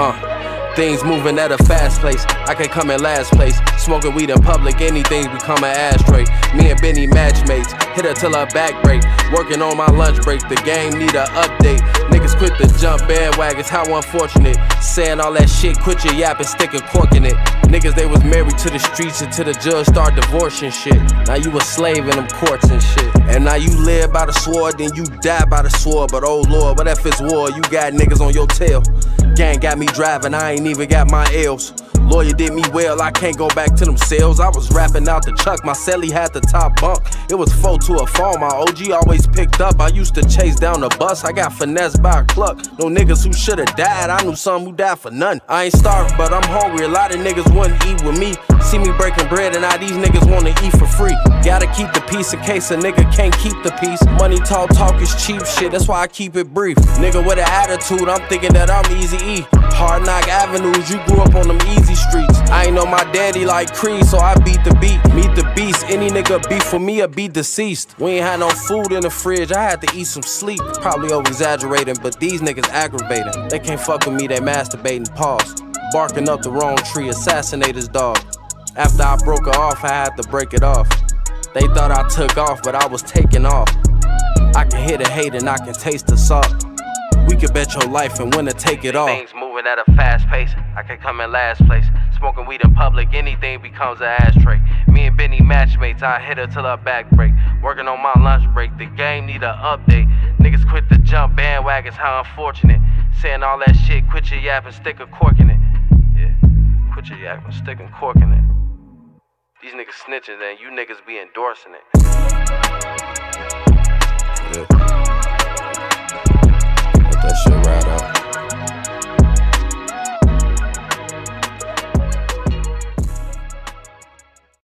Uh, things moving at a fast pace. I can come in last place. Smoking weed in public, anything become an ashtray. Me and Benny matchmates. Hit her till her back break. Working on my lunch break. The game need a update. Niggas quit the jump bandwagons, how unfortunate. Saying all that shit, quit your yapping, stick a cork in it. Niggas, they was married to the streets until the judge start divorcing shit. Now you a slave in them courts and shit. And now you live by the sword, then you die by the sword. But oh lord, what if it's war? You got niggas on your tail. Gang got me driving, I ain't even got my L's. Lawyer did me well, I can't go back to them sales. I was rapping out the chuck, my celly had the top bunk. It was four to a fall, my OG always picked up. I used to chase down the bus, I got finessed by a cluck. No niggas who should've died, I knew some who died for none. I ain't starving, but I'm hungry. A lot of niggas wouldn't eat with me. See me breaking bread, and now these niggas wanna eat for free. Gotta keep the peace in case a nigga can't keep the peace. Money talk, talk is cheap shit, that's why I keep it brief. Nigga with an attitude, I'm thinking that I'm easy E. Hard knock avenues, you grew up on them easy streets. I ain't know my daddy like Creed, so I beat the beat. Meet the beast, any nigga beef for me or be deceased. We ain't had no food in the fridge, I had to eat some sleep. Probably over exaggerating, but these niggas aggravating. They can't fuck with me, they masturbating, pause. Barking up the wrong tree, assassinate his dog. After I broke it off, I had to break it off. They thought I took off, but I was taking off. I can hear the hate and I can taste the salt. We could bet your life and win to take it off. Things moving at a fast pace. I can come in last place. Smoking weed in public, anything becomes an ashtray. Me and Benny matchmates, I hit her till her back break. Working on my lunch break, the game need an update. Niggas quit the jump bandwagons, how unfortunate. Saying all that shit, quit your yapping, stick a cork in it. Yeah, quit your yapping, stick a cork in it. These niggas snitching and you niggas be endorsing it. Yeah.